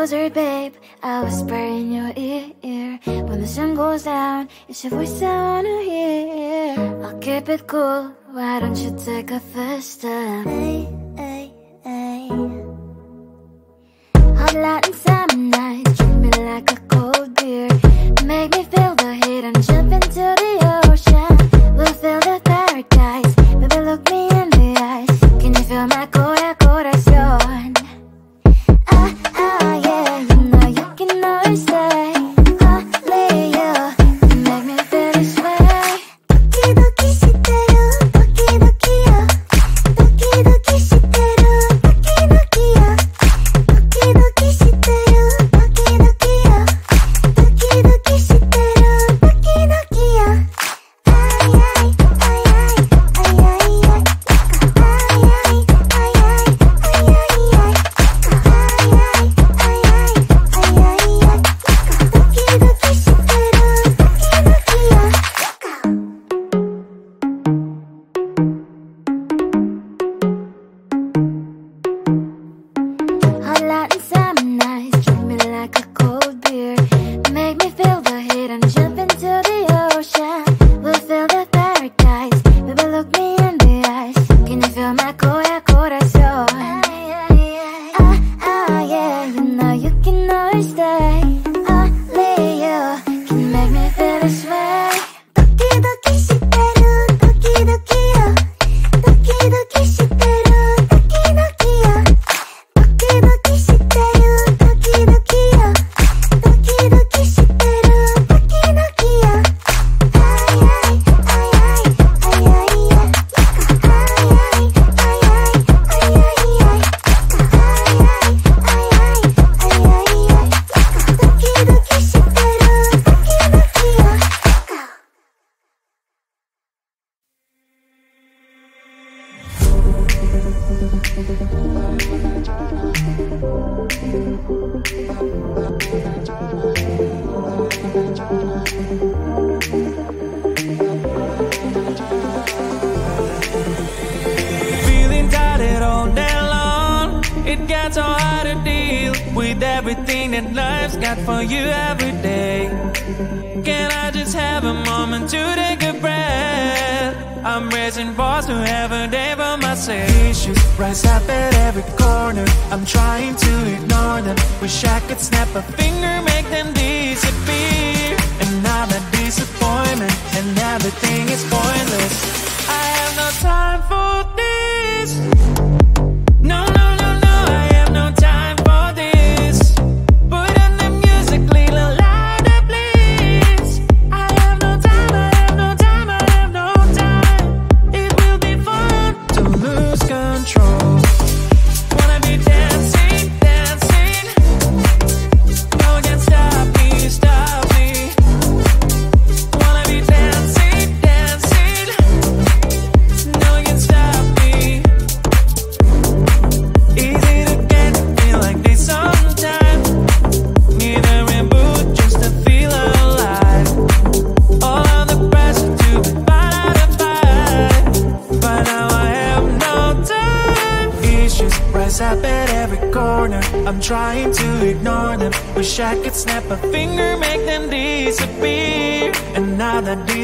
closer, babe I whisper in your ear When the sun goes down It's your voice I wanna hear I'll keep it cool Why don't you take a first step? Hey. It got so hard to deal with everything that life's got for you every day. Can I just have a moment to take a breath? I'm raising balls to have a day by myself. Issues rise up at every corner. I'm trying to ignore them. Wish I could snap a finger, make them disappear. And I'm a disappointment, and everything is pointless. I have no time for this.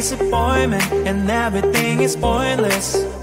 disappointment and everything is pointless.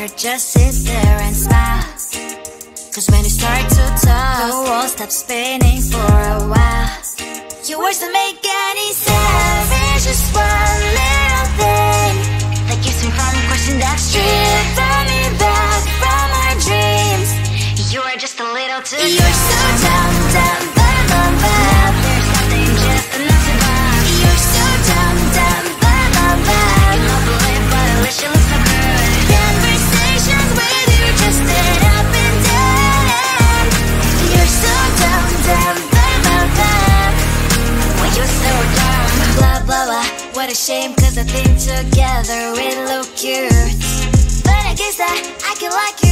better just sit there and smile. Cause when you start to talk The world stops spinning for a while. Your words don't make any sense. It's just one little thing That keeps me from questioning that Driven me back from my dreams. You are just a little too You're so dumb. together, we look cute But I guess that I can like you.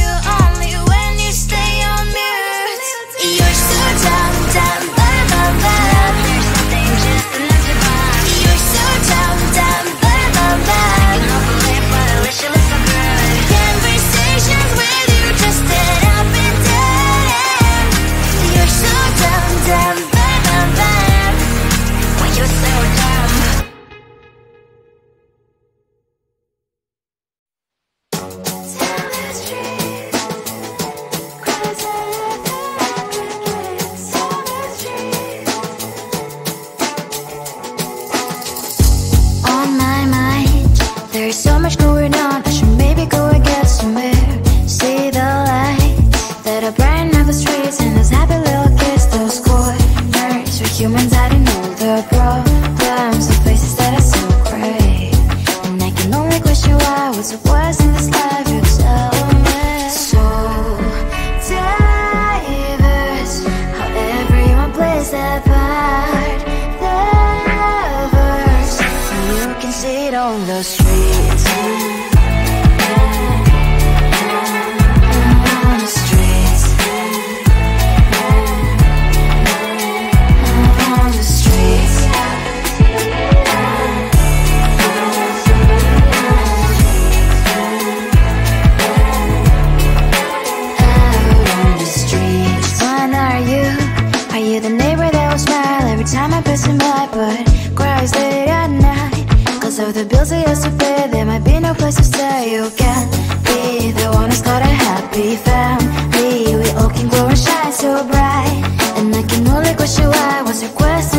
A happy family. We all can grow and shine so bright. And I can only question why. What's your quest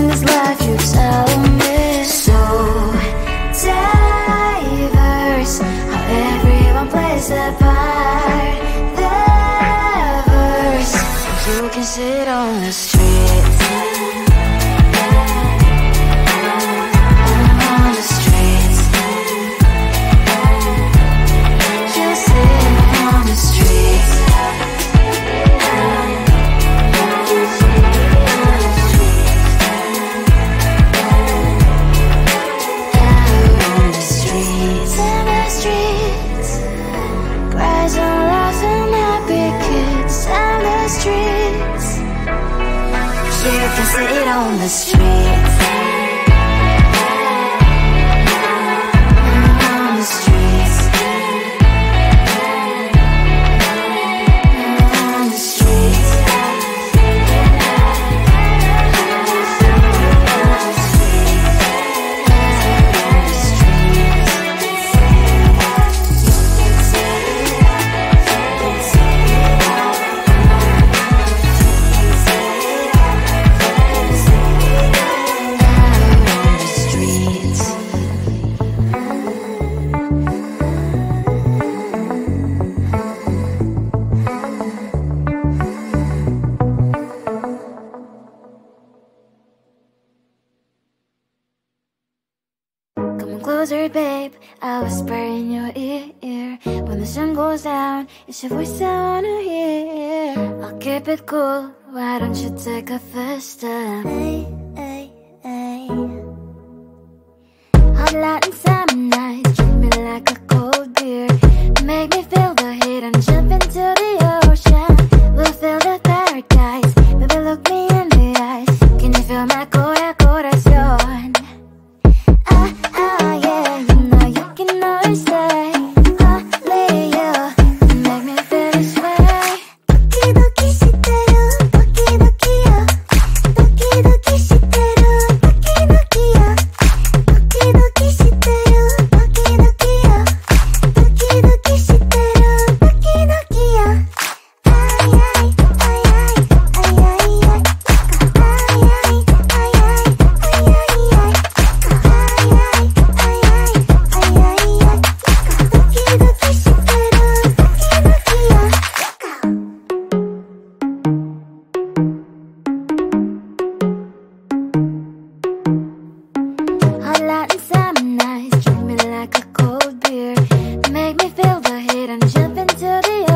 babe, I whisper in your ear When the sun goes down, it's your voice I wanna hear I'll keep it cool, why don't you take a first step? Hey, hey, hey Hot light and summer night, treat me like a cold beer Make me feel the heat, and jump in. I'm jumping to the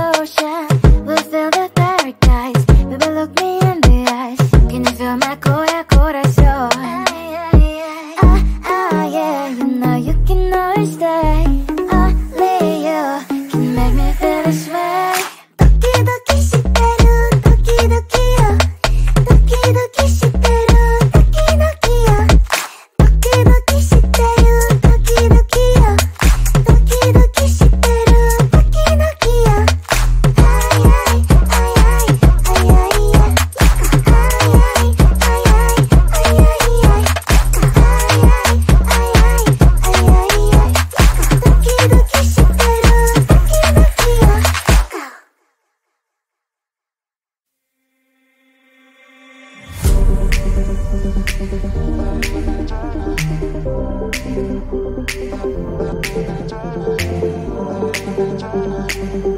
tonight.